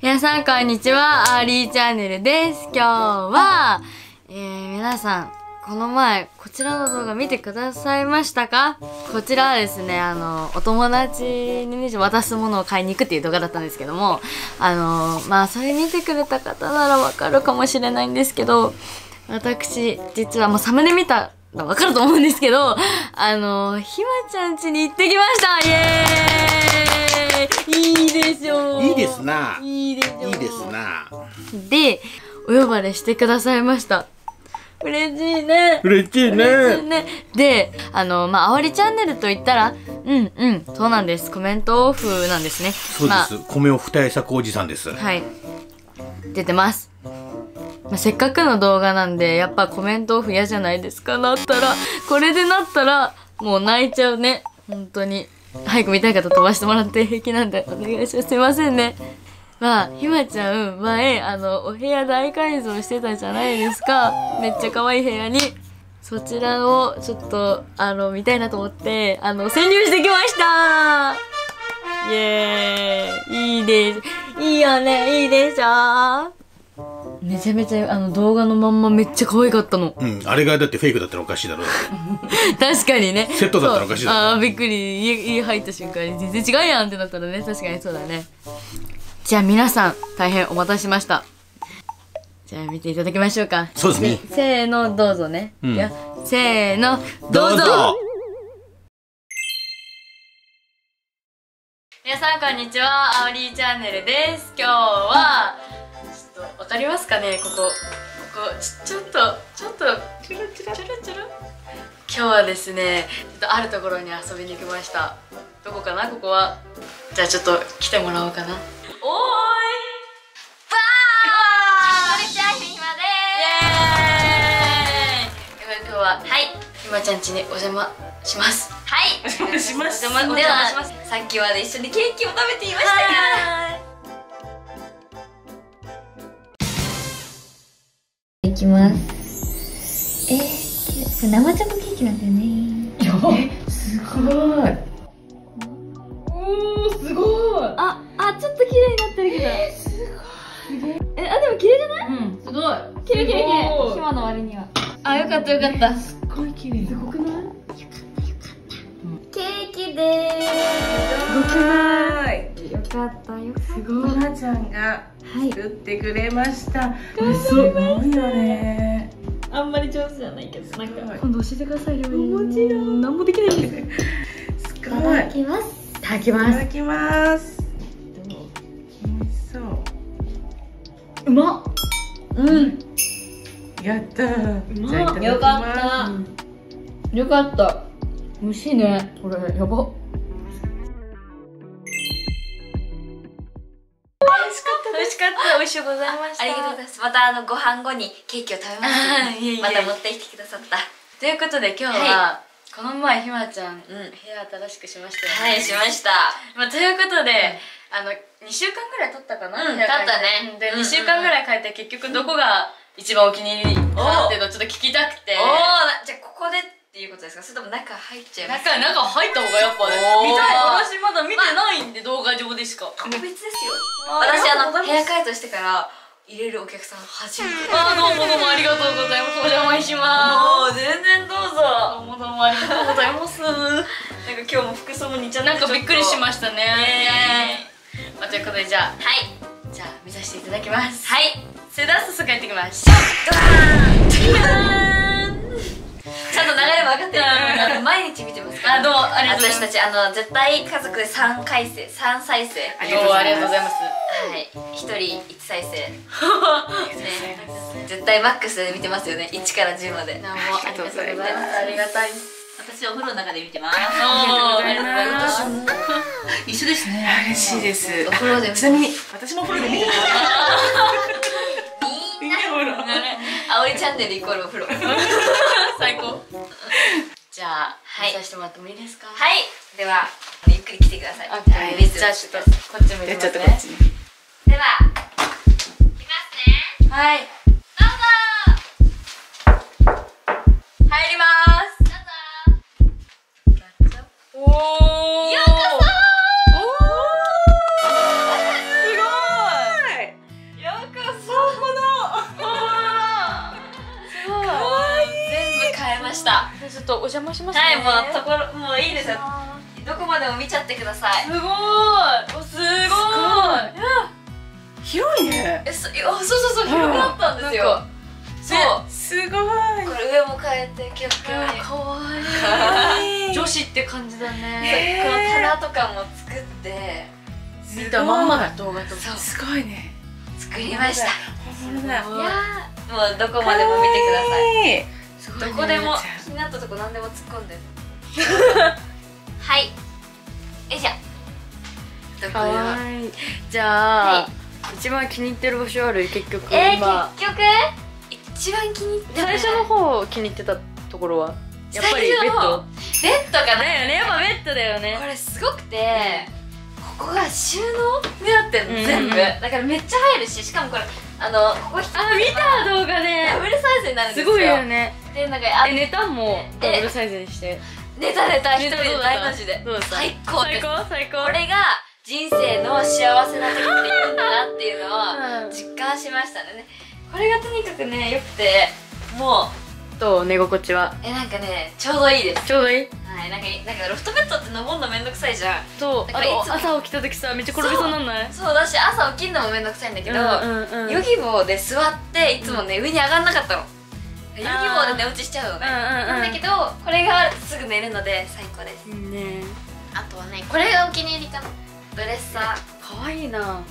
皆さんこんにちは、アーリーチャンネルです。今日は、えー、皆さん、この前、こちらの動画見てくださいましたか？こちらはですね、あの、お友達にね、渡すものを買いに行くっていう動画だったんですけども、あの、まあ、それ見てくれた方ならわかるかもしれないんですけど、私、実はもうサムネ見たらわかると思うんですけど、あの、ひまちゃん家に行ってきました。イエーイ！いいでしょういいですないいでしょういいですなで、お呼ばれしてくださいました。嬉しいね。嬉しい嬉しいねね。で、あの、まあ、あわりチャンネルと言ったら、うんうん、そうなんです。コメントオフなんですね。そうです、米を二重作おじさんですまあ、はい。出てます。まあ、せっかくの動画なんで、やっぱコメントオフ嫌じゃないですか。なったら、これでなったら、もう泣いちゃうね。本当に。早く見たい方飛ばしてもらって平気なんで、お願いします。すいませんね。まあ、ひまちゃん、前、あの、お部屋大改造してたじゃないですか。めっちゃ可愛い部屋に。そちらを、ちょっと、あの、見たいなと思って、あの、潜入してきましたイエーイいいです。いいよね、いいでしょめちゃめちゃ、あの、動画のまんまめっちゃ可愛かったの。うんあれがだってフェイクだったらおかしいだろう 確かにね。セットだったらおかしいだろああ、びっくり。家、家入った瞬間に全然違うやんってなったらね、確かにそうだね。じゃあ皆さん、大変お待たせしました。じゃあ見ていただきましょうか。そうですねせーの、どうぞね。うんいやせーの、どうぞ皆さんこんにちは、あおりーチャンネルです。今日は、かりますかねここ、ここ、ちちょっと、ちょっと、チュルチュルチュルチュル今日はですね、ちょっとあるところに遊びに来ました。どこかなここは。じゃあちょっと来てもらおうかな。おーい。こんにちは、ひまひまでイエーイ。今日は、はい、ひまちゃん家にお邪魔します。はい、お邪魔します。お邪魔お邪魔します。さっきまで一緒にケーキを食べていましたがきますえー、これ生チョコケーキなんだよねすごい。おー、すごい。あ、あ、ちょっと綺麗になってるけど。えすごい。え、あ、でも綺麗じゃない？うん、すごい。綺麗綺麗綺麗。すごいひまの割には。あ、よかったよかった。すっごい綺麗。すごくない？ケーキですごくない？よかったよ。すごい。なちゃんがはい。作ってくれました。これすごいよね。あんまり上手じゃないけど、なんすごい今度教えてくださいよ。もちろん何もできないんです。すいごい。いただきますいただきただきます。どう美味しそう。うまっ。うん。やったー。ま。よかったよかった。美味しいね。これ、やば。しゅうございました。ありがとうございます。またあのご飯後にケーキを食べます いえいえ。また持ってきてくださった。とい。うことで今日は、この前ひまちゃん、部屋新しくしましたよね。はいしました。まあ、ということで、あの2週間ぐらい経ったかな、うん経ったね。うんで、うんうん。うん2週間ぐらい変えて結局どこが一番お気に入りかなっていうのをちょっと聞きたくて。おおじゃあここでっていうことですか？それとも中入っちゃいます？中中入った方がやっぱ見たい。私まだ見てないんで、動画上でしか。特別ですよ。あ私あの部屋改造してから入れるお客さん初めて。あどうもどうもありがとうございます。お邪魔します。もう全然どうぞ。どうもどうもありがとうございます。なんか今日も服装も似ちゃってなんかびっくりしまししたね。まあ、ということでじゃあ。たはい。じゃあ見させていただきます。はい。それでは早速やっていきましょうドカーンちゃんと流れも分かってるうん。あの毎日見てますか？らあどうもありがとうございます。私たちあの絶対家族で3回生3再生。ありがとうございます。はい。一人1再生。ね。絶対マックスで見てますよね。1から10まで。どうもありがとうございます。ありがたい。私お風呂の中で見てます。一緒です。ね。嬉しいです。お風呂でちなみに私もお風呂で見てます。みんな。あおりチャンネルイコールお風呂最高。じゃあ、はい。見させてもらってもいいですか？はい。ではゆっくり来てください。あはい。じゃあちょっとこっち向いてますね。ではいきますね。はい。どうぞ。入ります。どうぞ。おおとお邪魔しますはいもうところもういいですよ。どこまでも見ちゃってください。すごい。おすごい。広いね。えそあそうそうそう広くなったんですよ、そう。すごい。これ上も変えてキラキラにかわいい。女子って感じだこね。の棚とかも作って。見たまんまだ動画とかすごい。ね。作りました。い本物だ。やーもうどこまでも見てくださいいすごいね。どこでも気になったとこ何でも突っ込んで はい。よいしょ。かわいい。じゃあ、はい。一番気に入ってる場所ある結局えー、今結局？一番気に入って最初の方気に入ってたところは？やっぱりベッド最初の方。ベッド？がだねよねやっぱベッドだよね。これすごくてここが収納になってんの、うん全部。だからめっちゃ入るししかもこれあのここあ見た動画でダブルサイズになるんですすよごいよねでなんかあえネタもダブルサイズにして。寝た寝た一人で大の字で最高です。最高最高。これが人生の幸せな時って言うんだなっていうのをうん。実感しましたね。これがとにかくね良くてもうと寝心地は？えなんかねちょうどいいです。ちょうどいい？はいなんかなんかロフトベッドって登るのめんどくさいじゃん。そう。あだから朝起きた時さめっちゃ転びそうなんない？そうだし朝起きるのもめんどくさいんだけど、うんうんうん。ヨギボーで座っていつもね、上に上がんなかったのヨギボー。で寝落ちしちゃうのね、うんうんうん。なんだけどこれがすぐ寝るので最高です。いいね。あとはねこれがお気に入りかな。ドレッサー。可愛いな。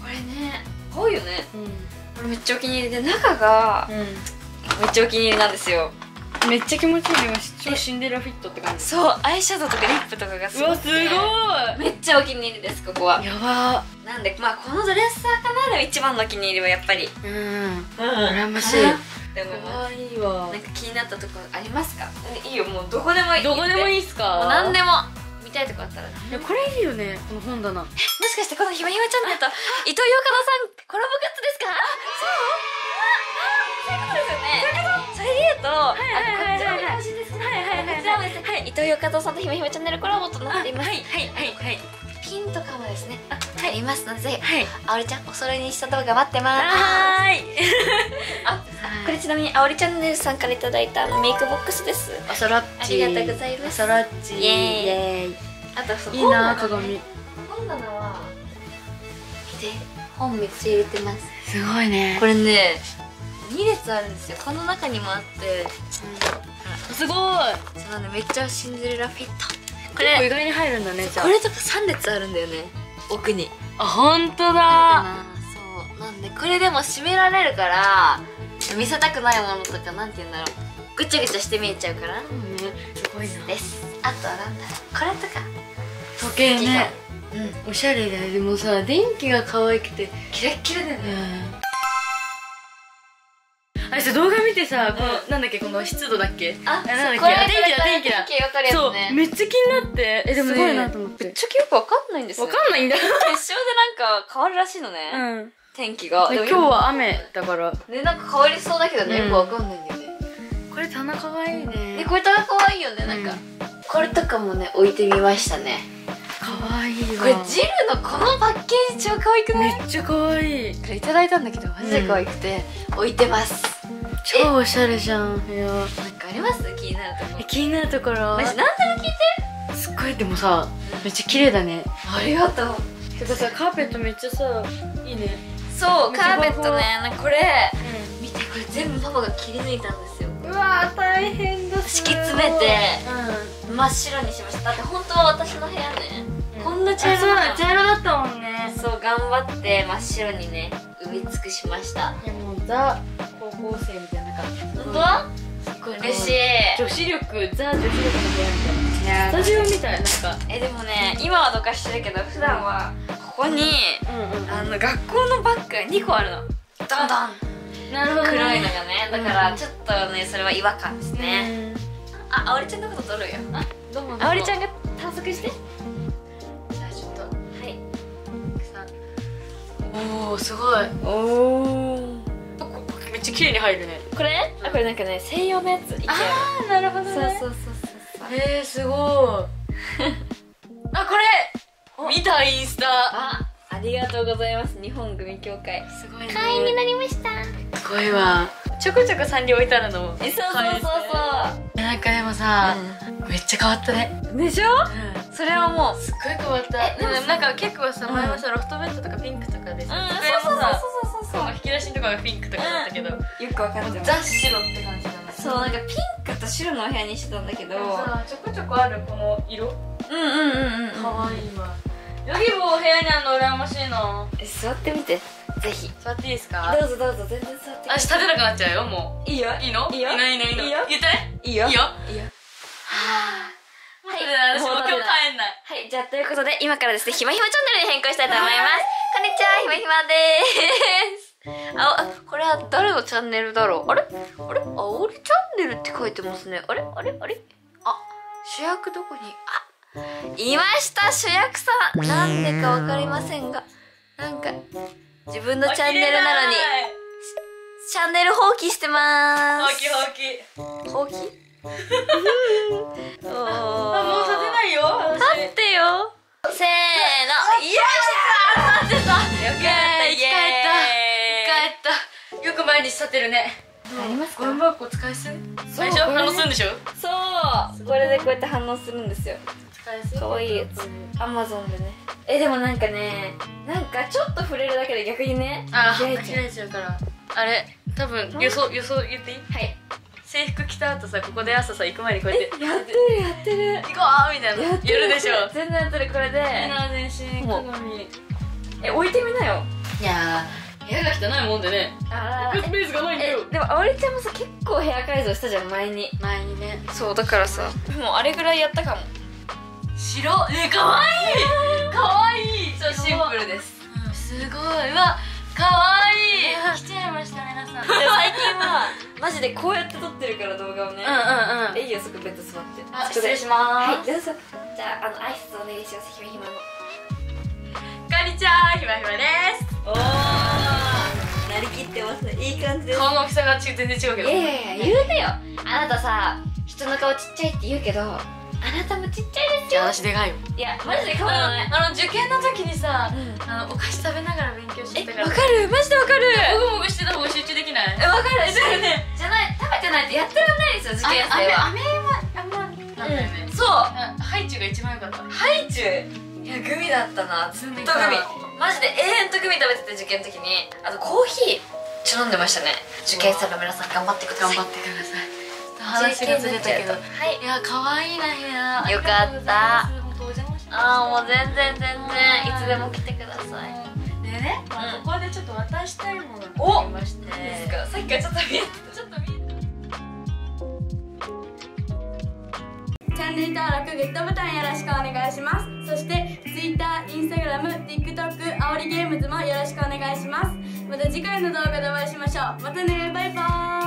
これね可愛いよね。うん。これめっちゃお気に入りで中がめっちゃお気に入りなんですよ。めっちゃ気持ちいい。今超シンデレラフィットって感じ。そうアイシャドウとかリップとかがすごくてうわすごい。めっちゃお気に入りですここは。やば。なんでまあこのドレッサーかなでも一番のお気に入りはやっぱり。うん。うん。羨ましいでも可愛いわ。なんか気になったところありますか？いいよもうどこでもいいどこでもいいいっすか？もう何でも見たいとこあったら。いやこれいいよねこの本棚。もしかしてこのひまひまチャンネルと伊藤洋華堂さんコラボグッズですか？そう。あそういうことですよね。それで言うとあはいはいはいこちらもよろしいですかはいはいはいはいこちらもですね。はい。伊藤洋華堂さんとひまひまチャンネルコラボとなっています。はいはいはい。はい。ピンとかもですねあありますのでぜひはい。あおりちゃんお揃いにした動画待ってます。はーい。あちなみにあおりチャンネルさんからいただいたメイクボックスです。あさらっち。ありがとうございます。さらっち。イエーイ。あとそういいな鏡本棚は見て本めっちゃ入れてます。すごいね。これね2列あるんですよ。この中にもあって。すごい。そうなんでめっちゃシンデレラフィット。こ結構意れ外に入るんだねじゃあ。これとか3列あるんだよね。奥に。あ本当だ。あそう。なんでこれでも閉められるから見せたくないものとかなんて言うんだろう。ぐちゃぐちゃして見えちゃうから。うんねすごいな。です。あとはなんだろう。これとか。時計ね。うん。おしゃれだよ。でもさ電気が可愛くてキラッキラだよね。あれさ動画見てさこのなんだっけこの湿度だっけ？あなんだっけ？これあ電気だ電気だ。そうめっちゃ気になって。えでもすごいなと思って。ぶっちゃけよくわかんないんですよ。わかんないんだ。決勝でなんか変わるらしいのね、うん天気が。今日は雨だから。ねなんか変わりそうだけどね、うん。よくわかんないんだよね。これ棚可愛いでね。これとか可愛いよねなんか、これとかもね置いてみましたね。可愛いわ。これジルのこのパッケージ超可愛くない？めっちゃ可愛いこれいただいたんだけどマジで可愛くて、置いてます。超おしゃれじゃん部屋。なんかあります？気になるとこ。え気になるところ？マジ何でも聞いてすっごいでもさめっちゃ綺麗だね。ありがとう。てかさカーペットめっちゃさいいねそうカーペットね。なんかこれう見てこれ全部パパが切り抜いたんですよ。んうわー大変だ敷き詰めてうん。真っ白にしました。だって本当は私の部屋ね、こんな茶色だ茶色だったもんね。そう頑張って真っ白にね埋め尽くしました。いやもうザ高校生みたいな感じ。本当？は嬉しい。女子力ザ女子力の部屋みたいな。スタジオみたいなんか。えでもね今はどかしてるけど普段はここにうんうんあの学校のバッグが2個あるの。ドンドン。なるほどね。黒いのがね。だからちょっとねそれは違和感ですね、ねああおりちゃんのこと撮るよ。あどうもあおりちゃんが探索して。じゃあちょっとはい。おおすごい。おおめっちゃ綺麗に入るね。これ？あこれなんかね専用のやつああなるほどそうそうねそうそう。へえすごい。あこれ見たインスタ。あありがとうございます。日本グミ協会。すごいね。会員になりました。すごいわ。ちょこちょこサンリオ置いてあるのそうそうそう。そなんかでもさ、めっちゃ変わったね。うでしょ？それはもう。すっごい変わった。でもなんか結構さ前はさロフトベッドとかピンクとかでさ机もさそうそうこの引き出しのとかがピンクとかだったけど、よくわかってますザ・白って感じだね。そうなんかピンクと白のお部屋にしてたんだけど。さちょこちょこあるこの色うんうんうんうん可愛いわ。ヨギボー部屋にあるの羨ましいなえ座ってみて。ぜひ。座っていいですか？どうぞどうぞ全然座って。あ立てなくなっちゃうよもいいよ。ういいの？いいよ。いいのいいのいいのい。いよ。言って？いいよ。いいよ。いいよ。はい。私も今日帰んない。はい、じゃあということで今からですね、ひまひまチャンネルに変更したいと思います。こんにちは、ひまひまでーす。あ、あこれは誰のチャンネルだろう？あれ？あれ？あおりチャンネルって書いてますね。あれ？あれ？あれ？あ、主役どこに？あ、いました、主役さん。なんでかわかりませんが、なんか、自分のチャンネルなのに、チャンネル放棄してまーほうきほうきす。放棄？あもう立てないよ私。立ってよ。せーの。よっし立ってた。よイエーイ生き返った帰った。よく毎日立てるね。ありますゴミ箱使いすぎ最初これね。反応するんでしょ？そうこれでこうやって反応するんですよかわいいやつ。アマゾンでねえでもなんかねなんかちょっと触れるだけで逆にねあ開いちゃう。から。あれ多分予想予想言っていい？はい。制服着た後さここで朝さ行く前にこうやって。やってるやってる。行こうみたいな。やる。でしょ。全然やってるこれで。全身鏡え置いてみなよ。いやー部屋が汚いもんでね。あスペースがないんだよ。えでもあおりちゃんもさ結構部屋改造したじゃん前に。前にね。そうだからさ。もうあれぐらいやったかも白。えかわい。いかわい。いそうシンプルです。すごい。うわかわい。い来ちゃいました皆さん。で 最近はマジでこうやって撮ってるから動画をね。うんうんうん。えいいよそこベッド座って。あ失礼します。はいどうぞ。じゃああの挨拶お願いします。ひまひまの。こんにちはひまひまです。おおなりきってます。ねいい感じです。顔の大きさがち全然違うけど。いやいやいや言うてよ。あなたさ人の顔ちっちゃいって言うけどあなたもちっちゃいですよ。あ私でかいよ。いやマジで変わらないあの受験の時にさうん。あのお菓子食べながら勉強してえたから。わかる？マジでわかる。もぐもぐしてた方が集中できない。えわかる？えだよねじゃない食べてないとやってらんないですよ受験生は。飴はあんまなんだよねそう。あハイチュウが一番良かった。ハイチュウ？いやグミだったな。ずっとグミ。マジで永遠とグミ食べてて受験の時に。あとコーヒー。ちょ飲んでましたね。受験生の皆さん頑張ってください。頑張ってください話がずれたけど。はい。いや可愛いな部屋。よかった。ああもう全然全然。いつでも来てください。でね、うん。ここでちょっと渡したいものおがありまして。ですかさっきからちょっと見えてちょっと見えチャンネル登録グッドボタンよろしくお願いします。そして Twitter、Instagram、TikTok、あおりゲームズもよろしくお願いします。また次回の動画でお会いしましょう。またねバイバーイ